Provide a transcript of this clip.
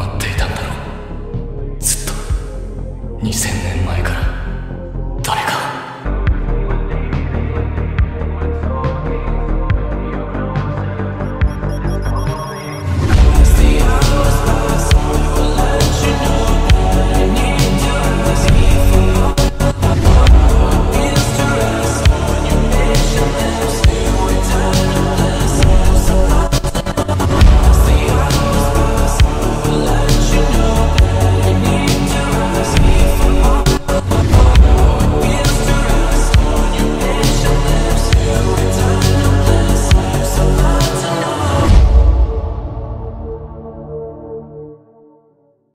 待っていたんだろう。ずっと2000年